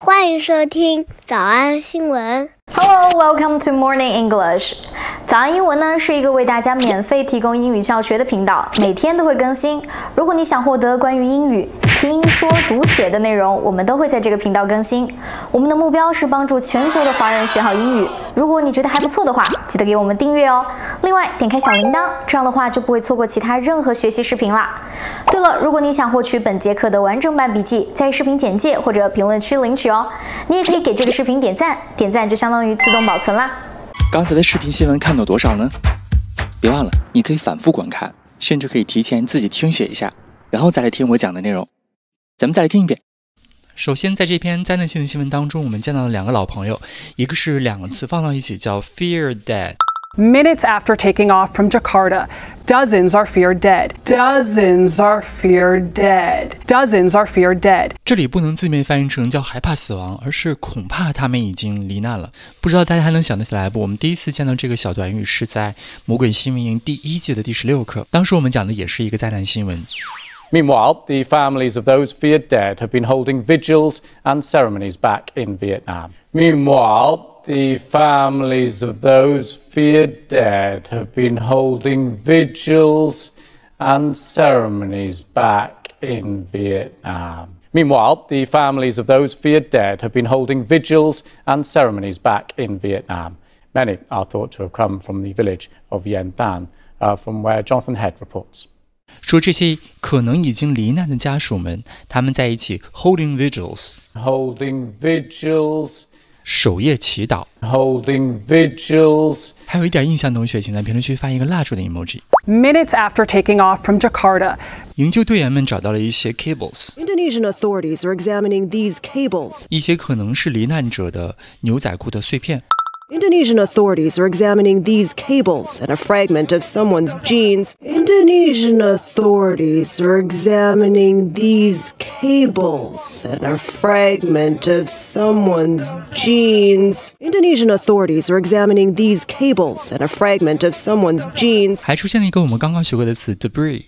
欢迎收听早安新闻。Hello, welcome to Morning English。早安英文呢是一个为大家免费提供英语教学的频道，每天都会更新。如果你想获得关于英语听说读写的内容，我们都会在这个频道更新。我们的目标是帮助全球的华人学好英语。如果你觉得还不错的话，记得给我们订阅哦。另外，点开小铃铛，这样的话就不会错过其他任何学习视频啦。对了，如果你想获取本节课的完整版笔记，在视频简介或者评论区领取哦。你也可以给这个视频点赞，点赞就相当于自动保存啦。刚才的视频新闻看到多少呢？别忘了，你可以反复观看，甚至可以提前自己听写一下，然后再来听我讲的内容。咱们再来听一遍。首先，在这篇灾难性的新闻当中，我们见到了两个老朋友，一个是两个词放到一起叫 fear dead，Minutes after taking off from Jakarta, dozens are feared dead. Dozens are feared dead. Dozens are feared dead. 这里不能字面翻译成叫害怕死亡，而是恐怕他们已经罹难了。不知道大家还能想得起来不？我们第一次见到这个小短语是在《魔鬼新闻营》第一季的第十六课，当时我们讲的也是一个灾难新闻。Meanwhile, the families of those feared dead have been holding vigils and ceremonies back in Vietnam. Meanwhile, the families of those feared dead have been holding vigils and ceremonies back in Vietnam. Meanwhile, the families of those feared dead have been holding vigils and ceremonies back in Vietnam. Many are thought to have come from the village of Yen Than, uh, from where Jonathan Head reports. 说这些可能已经罹难的家属们，他们在一起 holding vigils， holding vigils, 守夜祈祷。 holding vigils, 还有一点印象，同学请在评论区发一个蜡烛的 emoji。 Minutes after taking off from Jakarta, 营救队员们找到了一些 cables， Indonesian authorities are examining these cables. 一些可能是罹难者的牛仔裤的碎片。 Indonesian authorities are examining these cables and a fragment of someone's jeans. Indonesian authorities are examining these cables and a fragment of someone's jeans. Indonesian authorities are examining these cables and a fragment of someone's jeans 还出现了一个我们刚刚学过的词 debris，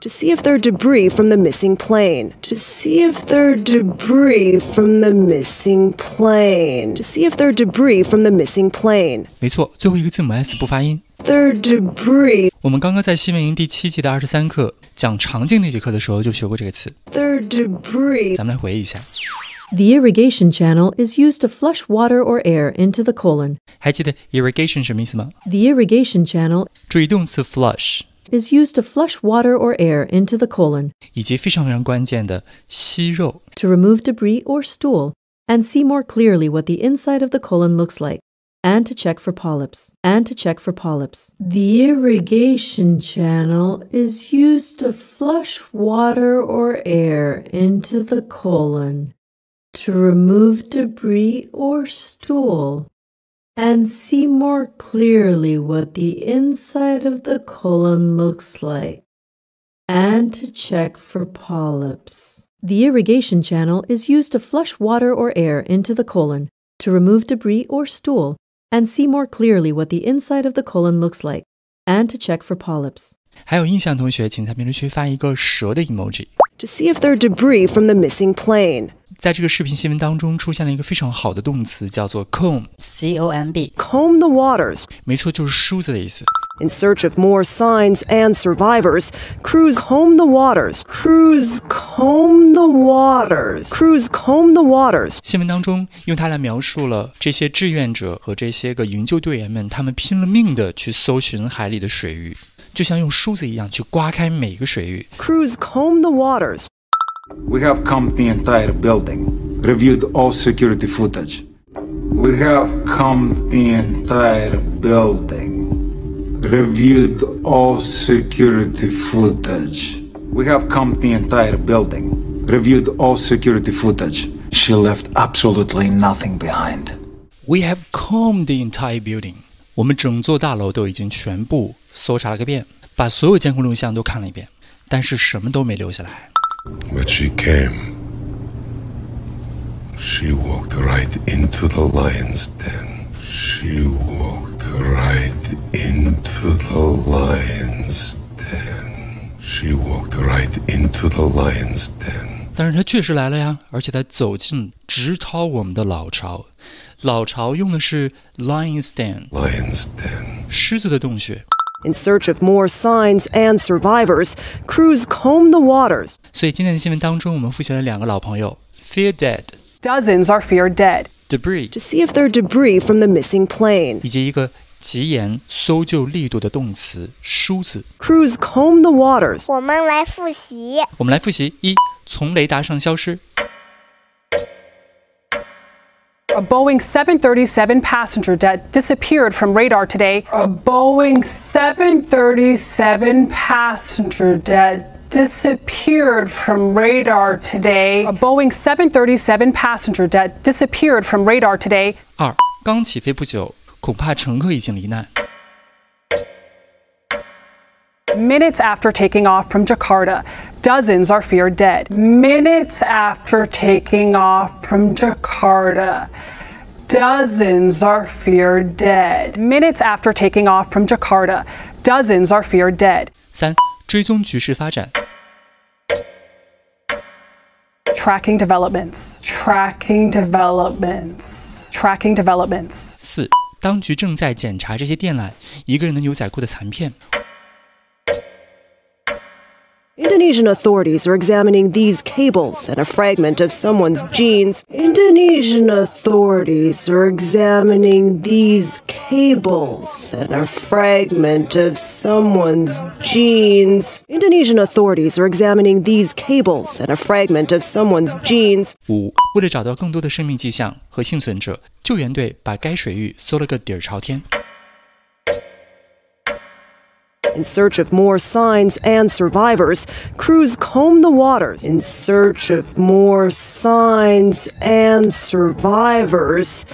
to see if they're debris from the missing plane. To see if they're debris from the missing plane. To see if they're debris from the missing plane. 没错，最后一个字母 s 不发音。 They're debris. 我们刚刚在新闻营第七季的二十三课讲场景那节课的时候就学过这个词， They're debris. 咱们来回忆一下。 The irrigation channel is used to flush water or air into the colon. 还记得 irrigation 什么意思吗？ The irrigation channel 注意动词 flush， is used to flush water or air into the colon 以及非常非常关键的息肉。 to remove debris or stool and see more clearly what the inside of the colon looks like and to check for polyps and to check for polyps. The irrigation channel is used to flush water or air into the colon to remove debris or stool and see more clearly what the inside of the colon looks like, and to check for polyps. The irrigation channel is used to flush water or air into the colon, to remove debris or stool, and see more clearly what the inside of the colon looks like, and to check for polyps. 还有印象同学，请在评论区发一个蛇的 emoji。 To see if they're debris from the missing plane. 在这个视频新闻当中出现了一个非常好的动词，叫做 comb， C O M B。 Comb the waters. 没错，就是梳子的意思。 In search of more signs and survivors, crews comb the waters. Crews comb the waters. Crews comb the waters 新闻当中用它来描述了这些志愿者和这些个营救队员们，他们拼了命的去搜寻海里的水域，就像用梳子一样去刮开每个水域。 Crews comb the waters. We have combed the entire building, reviewed all security footage. We have combed the entire building, reviewed all security footage. We have combed the entire building, reviewed all security footage. She left absolutely nothing behind. We have combed the entire building。我们整座大楼都已经全部搜查了个遍，把所有监控录像都看了一遍，但是什么都没留下来。 But she came. She walked right into the lion's den. She walked right into the lion's den. She walked right into the lion's den. 但是他确实来了呀，而且他走进 直掏我们的老巢。老巢用的是 lion's den， lion's den, 狮子的洞穴。 In search of more signs and survivors, crews comb the waters 所以今天的新闻当中，我们复习了两个老朋友：fear dead、 Dozens are feared dead. debris， to see if there are debris from the missing plane. 以及一个极言搜救力度的动词梳子。 Crews comb the waters 我们来复习。我们来复习：一，从雷达上消失； A Boeing 737 passenger jet disappeared from radar today. A Boeing 737 passenger jet disappeared from radar today. A Boeing 737 passenger jet disappeared from radar today. 二，刚起飞不久，恐怕乘客已经罹难。 Minutes after taking off from Jakarta, dozens are feared dead. Minutes after taking off from Jakarta, dozens are feared dead. Minutes after taking off from Jakarta, dozens are feared dead. 三，追踪局势发展； Tracking developments. Tracking developments. Tracking developments. 四，当局正在检查这些电缆一个人的牛仔裤的残片。 Indonesian authorities are examining these cables and a fragment of someone's jeans. Indonesian authorities are examining these cables and a fragment of someone's jeans. Indonesian authorities are examining these cables and a fragment of someone's jeans. 五，为了找到更多的生命迹象和幸存者，救援队把该水域搜了个底儿朝天。 In search of more signs and survivors, crews comb the waters. In search of more signs and survivors,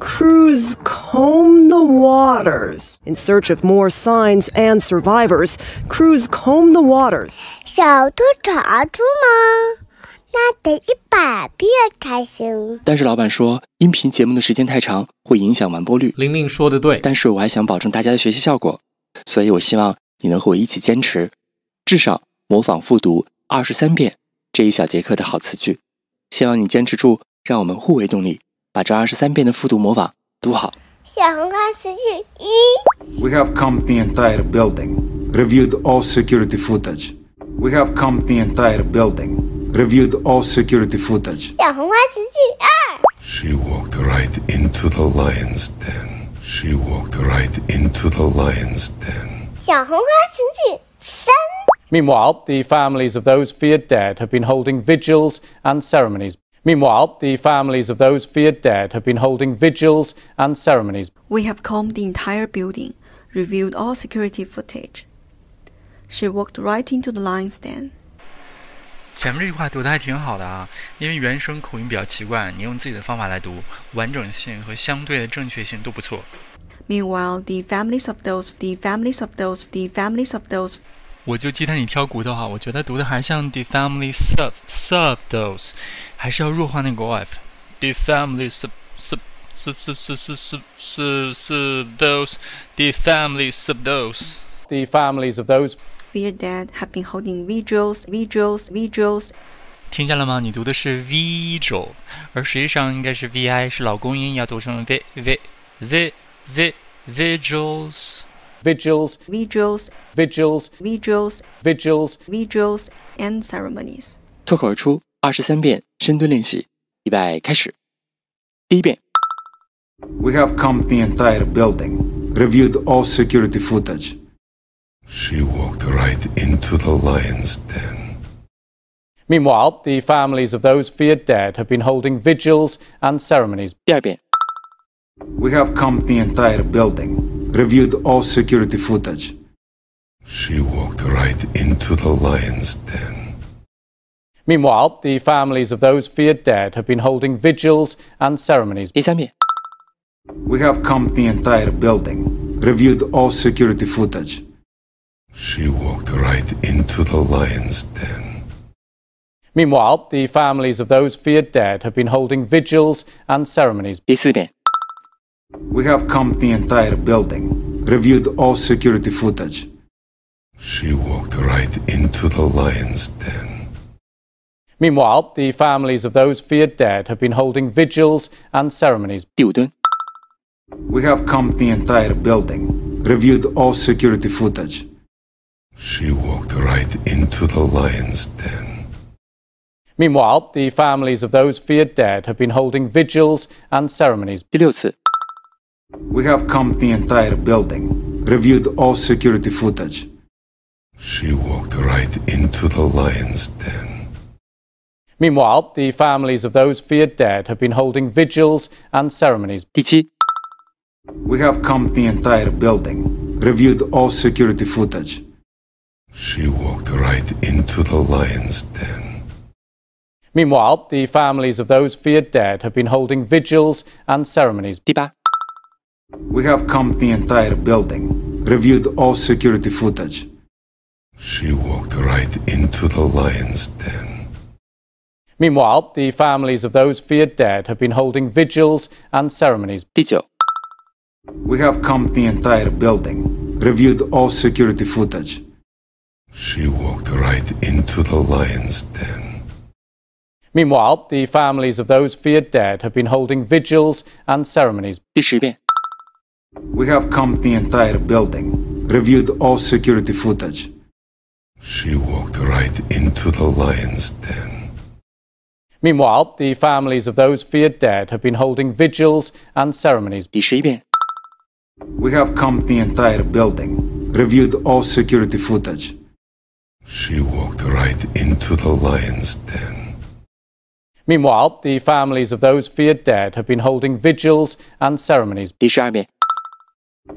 crews comb the waters. In search of more signs and survivors, crews comb the waters. 小兔查出吗？那得一百遍才行。但是老板说，音频节目的时间太长，会影响完播率。玲玲说的对，但是我还想保证大家的学习效果， 所以我希望你能和我一起坚持，至少模仿复读二十三遍这一小节课的好词句。希望你坚持住，让我们互为动力，把这二十三遍的复读模仿读好。小红花词句一，We have combed the entire building, reviewed all security footage. We have combed the entire building, reviewed all security footage. 小红花词句二，she walked right into the lion's den. She walked right into the lion's den. 小红花词句三， Meanwhile, the families of those feared dead have been holding vigils and ceremonies. Meanwhile, the families of those feared dead have been holding vigils and ceremonies. We have combed the entire building, reviewed all security footage. She walked right into the lion's den. 前面这句话读的还挺好的啊，因为原声口音比较奇怪，你用自己的方法来读，完整性和相对的正确性都不错。Meanwhile, the families of those, the families of those, the families of those。我就鸡蛋里挑骨头哈，我觉得读的还像 the families of, sub those，还是要弱化那个 of。The families of, sub sub sub sub sub sub sub those, the families of those, the families of those。feared dead have been holding vigils, vigils, vigils 听见了吗？你读的是 vigil，而实际上应该是 vi，是老公音，要读成 v v v v vigils。 vigils, vigils, vigils, vigils, vigils, vigils, and ceremonies. 脱口而出二十三遍深蹲练习，预备开始。第一遍， We have combed the entire building, reviewed all security footage. She walked right into the lion's den. Meanwhile, the families of those feared dead have been holding vigils and ceremonies. We have combed the entire building, reviewed all security footage. She walked right into the lion's den. Meanwhile, the families of those feared dead have been holding vigils and ceremonies. We have combed the entire building, reviewed all security footage. She walked right into the lion's den. Meanwhile, the families of those feared dead have been holding vigils and ceremonies. We have combed the entire building, reviewed all security footage. She walked right into the lion's den. Meanwhile, the families of those feared dead have been holding vigils and ceremonies. We have combed the entire building, reviewed all security footage. She walked right into the lion's den. Meanwhile, the families of those feared dead have been holding vigils and ceremonies. We have combed the entire building, reviewed all security footage. She walked right into the lion's den. Meanwhile, the families of those feared dead have been holding vigils and ceremonies. We have combed the entire building, reviewed all security footage. She walked right into the lion's den. Meanwhile, the families of those feared dead have been holding vigils and ceremonies. We have combed the entire building, reviewed all security footage. She walked right into the lion's den. Meanwhile, the families of those feared dead have been holding vigils and ceremonies. We have combed the entire building, reviewed all security footage. She walked right into the lion's den. Meanwhile, the families of those feared dead have been holding vigils and ceremonies. We have combed the entire building, reviewed all security footage. She walked right into the lion's den. Meanwhile, the families of those feared dead have been holding vigils and ceremonies. We have combed the entire building, reviewed all security footage. She walked right into the lion's den. Meanwhile, the families of those feared dead have been holding vigils and ceremonies. 第十二遍，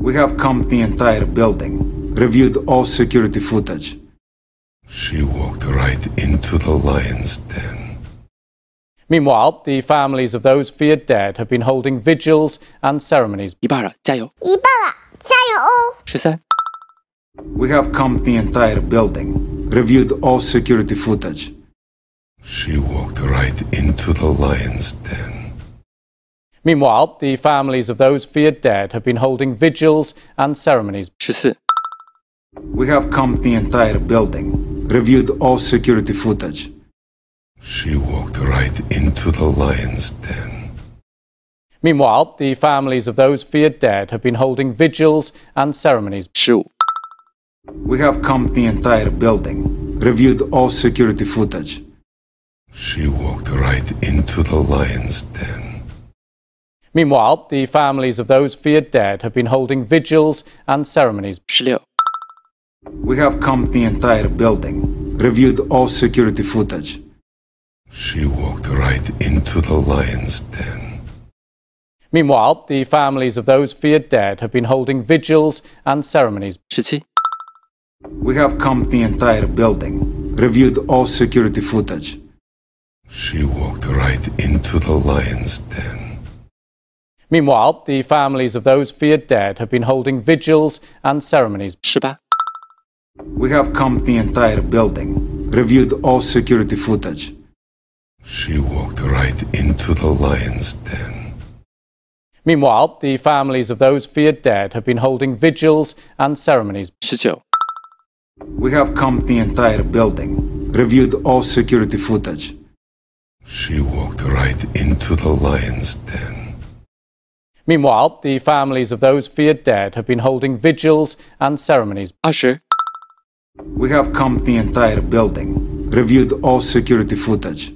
We have combed the entire building, reviewed all security footage. She walked right into the lion's den. Meanwhile, the families of those feared dead have been holding vigils and ceremonies. 一半了，加油！一半了，加油哦！十三、 we have combed the entire building, reviewed all security footage. She walked right into the lion's den. Meanwhile, the families of those feared dead have been holding vigils and ceremonies. We have combed the entire building, reviewed all security footage. She walked right into the lion's den. Meanwhile, the families of those feared dead have been holding vigils and ceremonies. Shoot. We have combed the entire building, reviewed all security footage. She walked right into the lion's den. Meanwhile, the families of those feared dead have been holding vigils and ceremonies. We have combed the entire building, reviewed all security footage. She walked right into the lion's den. Meanwhile, the families of those feared dead have been holding vigils and ceremonies. Seventeen. We have combed the entire building, reviewed all security footage. She walked right into the lion's den. Meanwhile, the families of those feared dead have been holding vigils and ceremonies. We have combed the entire building, reviewed all security footage. She walked right into the lion's den. Meanwhile, the families of those feared dead have been holding vigils and ceremonies. 19. We have combed the entire building, reviewed all security footage. She walked right into the lion's den. Meanwhile, the families of those feared dead have been holding vigils and ceremonies. Usher. We have combed the entire building, reviewed all security footage.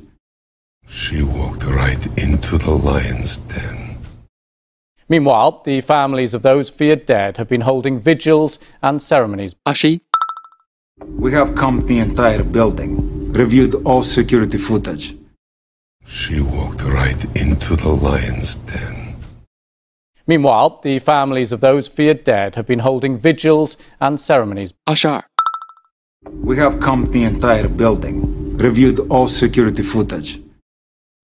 She walked right into the lion's den. Meanwhile, the families of those feared dead have been holding vigils and ceremonies. Ashi. We have combed the entire building, reviewed all security footage. She walked right into the lion's den. Meanwhile, the families of those feared dead have been holding vigils and ceremonies. 二十二、 We have combed the entire building, reviewed all security footage.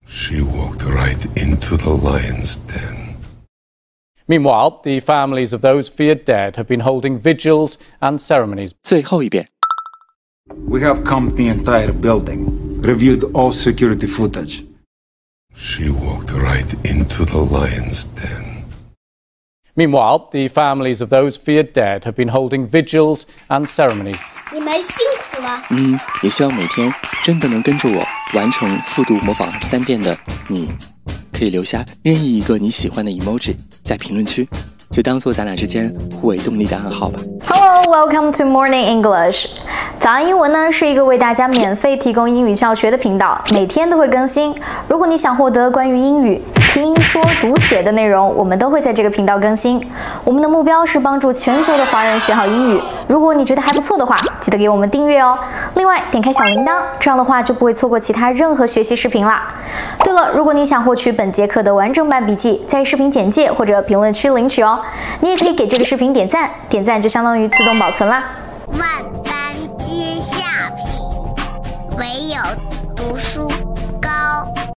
She walked right into the lion's den. Meanwhile, the families of those feared dead have been holding vigils and ceremonies. 最后一遍， We have combed the entire building, reviewed all security footage. She walked right into the lion's den. Meanwhile, the families of those feared dead have been holding vigils and ceremonies. 你们辛苦 死了。嗯，也希望每天真的能跟着我完成复读模仿三遍的你，可以留下任意一个你喜欢的 emoji 在评论区， 就当做咱俩之间互为动力的暗号吧。Hello, welcome to Morning English。早安英文呢是一个为大家免费提供英语教学的频道，每天都会更新。如果你想获得关于英语说读写的内容，我们都会在这个频道更新。我们的目标是帮助全球的华人学好英语。如果你觉得还不错的话，记得给我们订阅哦。另外，点开小铃铛，这样的话就不会错过其他任何学习视频啦。对了，如果你想获取本节课的完整版笔记，在视频简介或者评论区领取哦。你也可以给这个视频点赞，点赞就相当于自动保存啦。万般皆下品，唯有读书高。